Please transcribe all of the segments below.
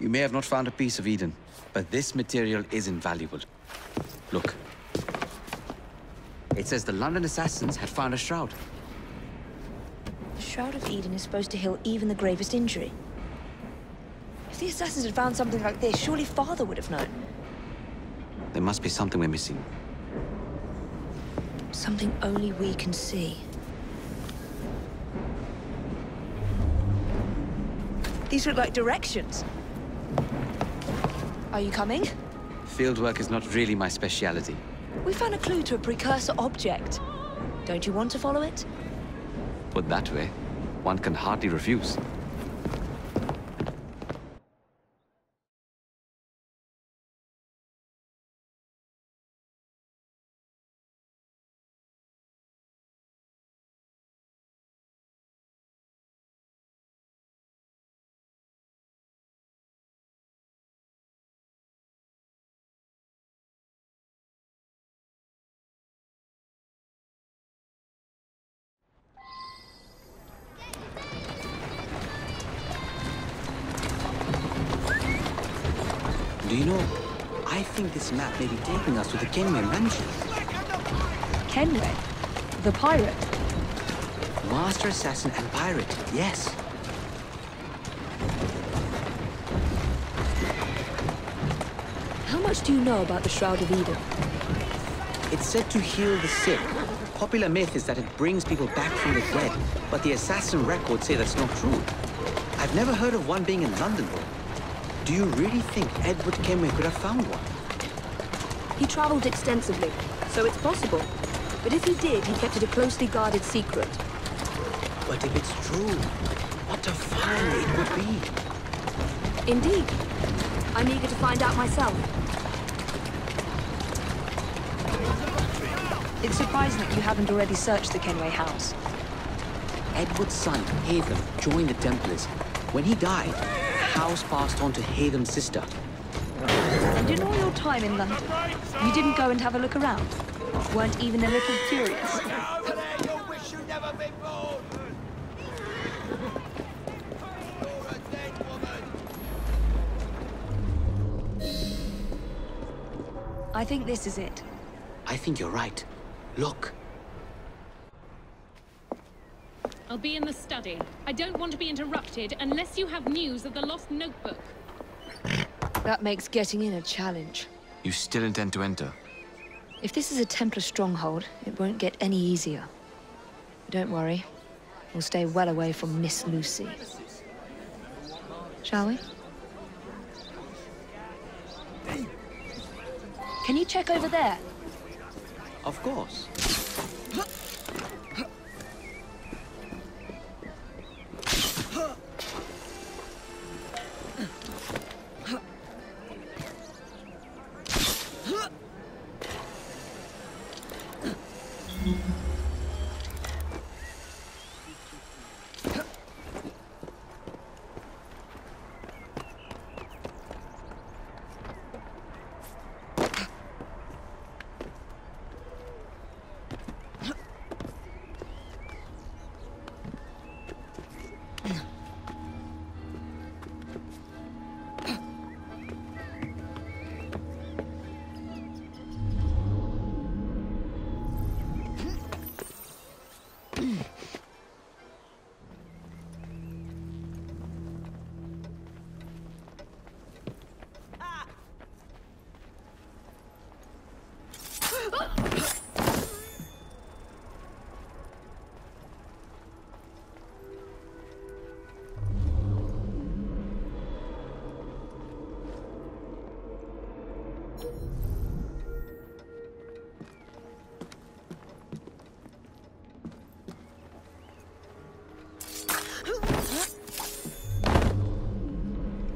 You may have not found a piece of Eden, but this material is invaluable. Look. It says the London assassins had found a shroud. The Shroud of Eden is supposed to heal even the gravest injury. If the assassins had found something like this, surely Father would have known. There must be something we're missing. Something only we can see. These look like directions. Are you coming? Fieldwork is not really my speciality. We found a clue to a precursor object. Don't you want to follow it? Put that way, one can hardly refuse. Know, I think this map may be taking us to the Kenway Mansion. Kenway? The pirate? Master Assassin and Pirate, yes. How much do you know about the Shroud of Eden? It's said to heal the sick. Popular myth is that it brings people back from the dead, but the assassin records say that's not true. I've never heard of one being in London, though. Do you really think Edward Kenway could have found one? He traveled extensively, so it's possible. But if he did, he kept it a closely guarded secret. But if it's true, what a find it would be. Indeed. I'm eager to find out myself. It's surprising that you haven't already searched the Kenway house. Edward's son, Haytham, joined the Templars. When he died, house passed on to Haytham's sister. And in all your time in London, you didn't go and have a look around? Weren't even a little curious? Over there, you'll wish you'd never been born! You're a dead woman! I think this is it. I think you're right. Look. I'll be in the study. I don't want to be interrupted unless you have news of the lost notebook. That makes getting in a challenge. You still intend to enter? If this is a Templar stronghold, it won't get any easier. Don't worry. We'll stay well away from Miss Lucy. Shall we? Can you check over there? Of course.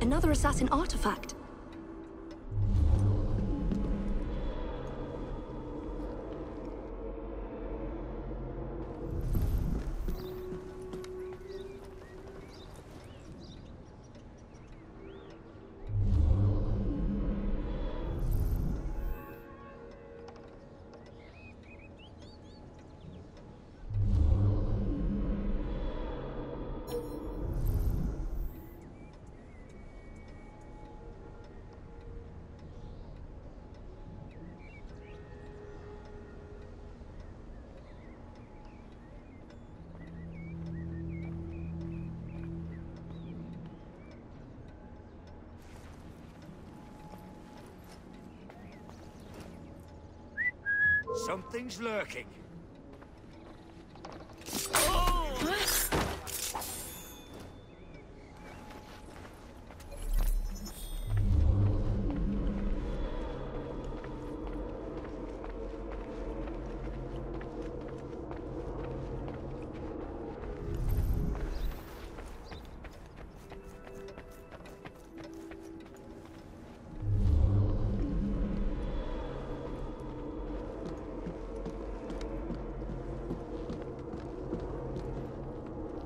Another assassin artifact. Something's lurking.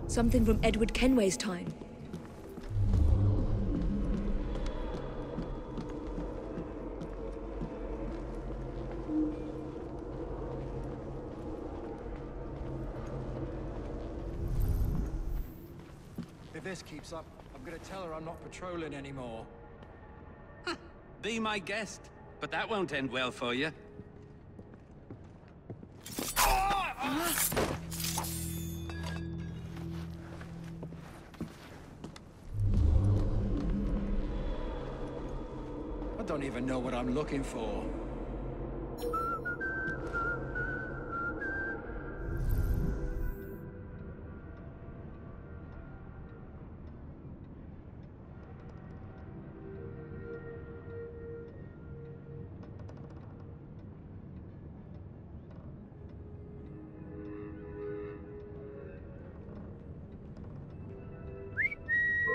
Something from Edward Kenway's time. If this keeps up, I'm gonna tell her I'm not patrolling anymore. Be my guest. But that won't end well for you. Don't even know what I'm looking for.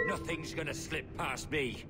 Nothing's gonna slip past me.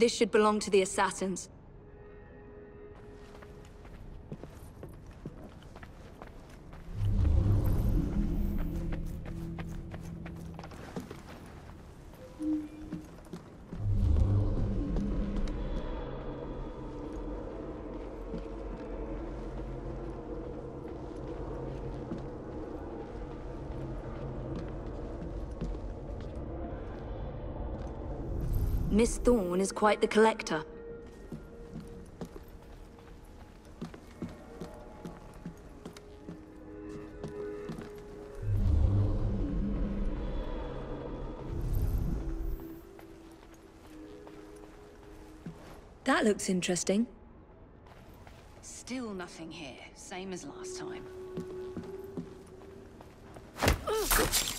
This should belong to the assassins. Miss Thorne is quite the collector. That looks interesting. Still nothing here, same as last time. Oh,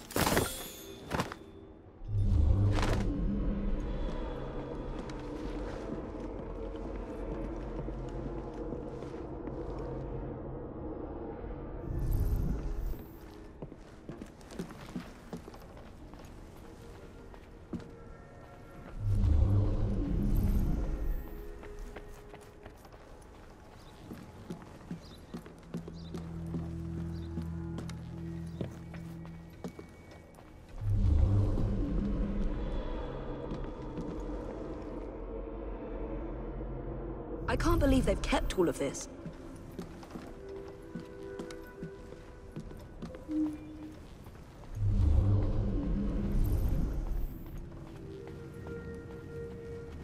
can't believe they've kept all of this.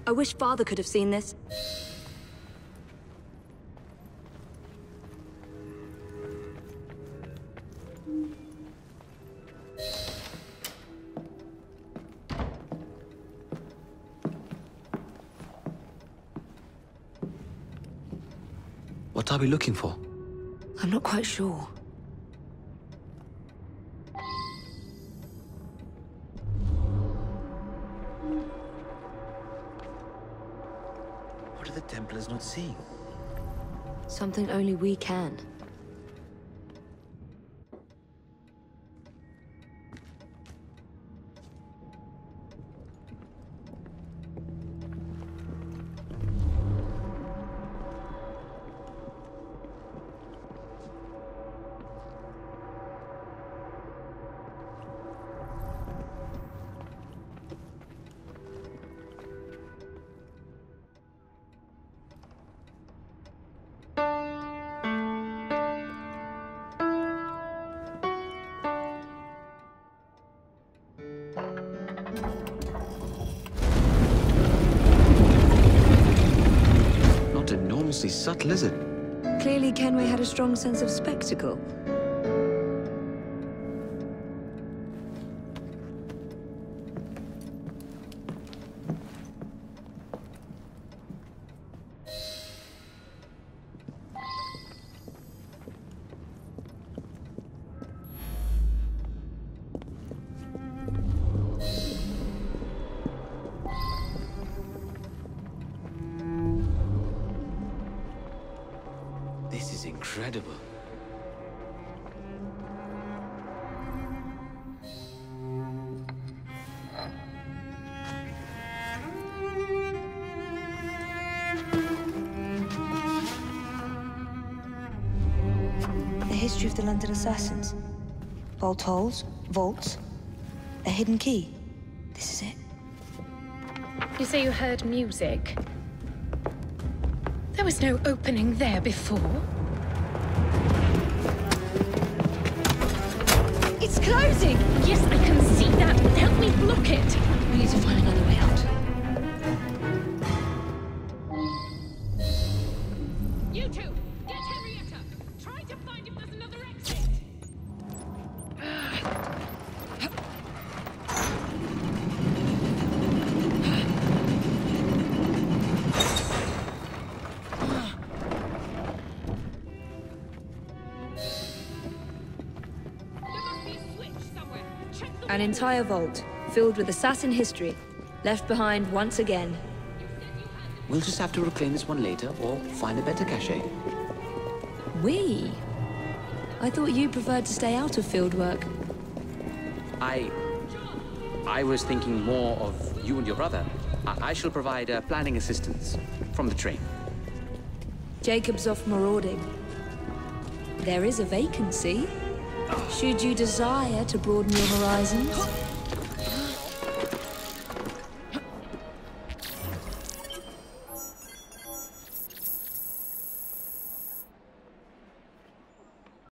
I wish Father could have seen this. Are we looking for? I'm not quite sure. What are the Templars not seeing? Something only we can. Not enormously subtle, is it? Clearly Kenway had a strong sense of spectacle. Incredible. The history of the London assassins. Bolt holes, vaults, a hidden key. This is it. You say you heard music? There was no opening there before. It's closing! Yes, I can see that. Help me block it. We need to find another way out. An entire vault, filled with assassin history, left behind once again. We'll just have to reclaim this one later, or find a better cache. We? I thought you preferred to stay out of field work. I... I was thinking more of you and your brother. I, I shall provide uh, planning assistance from the train. Jacob's off marauding. There is a vacancy. Should you desire to broaden your horizons?